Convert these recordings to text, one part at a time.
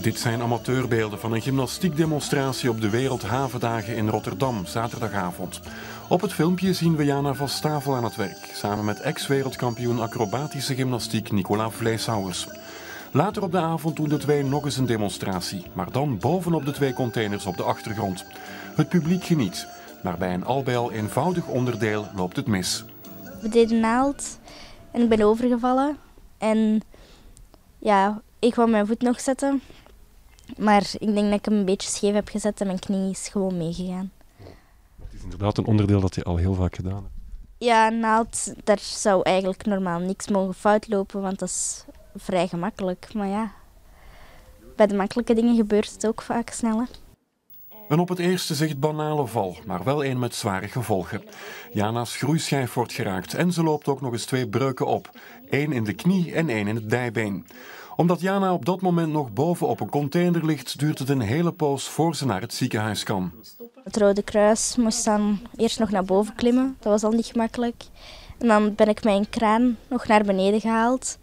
Dit zijn amateurbeelden van een gymnastiekdemonstratie op de Wereldhavendagen in Rotterdam, zaterdagavond. Op het filmpje zien we Jana van Stavel aan het werk, samen met ex-wereldkampioen acrobatische gymnastiek Nicola Vleeshouwers. Later op de avond doen de twee nog eens een demonstratie, maar dan bovenop de twee containers op de achtergrond. Het publiek geniet, maar bij een al bij al eenvoudig onderdeel loopt het mis. We deden naald en ik ben overgevallen. En ja, ik wou mijn voet nog zetten. Maar ik denk dat ik hem een beetje scheef heb gezet en mijn knie is gewoon meegegaan. Het is inderdaad een onderdeel dat je al heel vaak gedaan hebt. Ja, naald, daar zou eigenlijk normaal niks mogen fout lopen, want dat is vrij gemakkelijk. Maar ja, bij de makkelijke dingen gebeurt het ook vaak sneller. Een op het eerste zicht banale val, maar wel een met zware gevolgen. Jana's groeischijf wordt geraakt en ze loopt ook nog eens twee breuken op. één in de knie en één in het dijbeen. Omdat Jana op dat moment nog boven op een container ligt, duurt het een hele poos voor ze naar het ziekenhuis kan. Het Rode Kruis moest dan eerst nog naar boven klimmen. Dat was al niet gemakkelijk. En dan ben ik mijn kraan nog naar beneden gehaald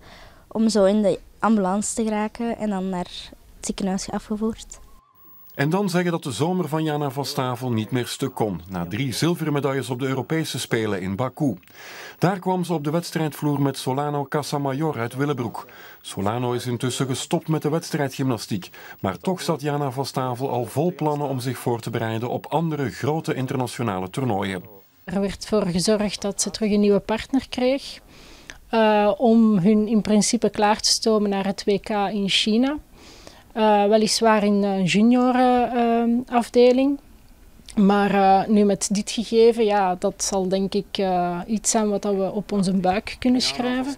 om zo in de ambulance te geraken en dan naar het ziekenhuis afgevoerd. En dan zeggen dat de zomer van Jana van Stavel niet meer stuk kon, na drie zilveren medailles op de Europese Spelen in Baku. Daar kwam ze op de wedstrijdvloer met Solano Casamayor uit Willebroek. Solano is intussen gestopt met de wedstrijdgymnastiek, maar toch zat Jana van Stavel al vol plannen om zich voor te bereiden op andere grote internationale toernooien. Er werd voor gezorgd dat ze terug een nieuwe partner kreeg, uh, om hun in principe klaar te stomen naar het WK in China. Uh, weliswaar in een juniorenafdeling. Uh, maar uh, nu met dit gegeven, ja, dat zal denk ik iets zijn wat we op onze buik kunnen schrijven.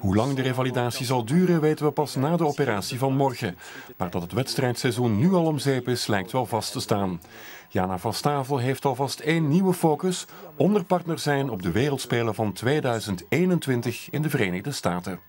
Hoe lang de revalidatie zal duren, weten we pas na de operatie van morgen. Maar dat het wedstrijdseizoen nu al om zeep is, lijkt wel vast te staan. Jana van Stavel heeft alvast één nieuwe focus: onderpartner zijn op de Wereldspelen van 2021 in de Verenigde Staten.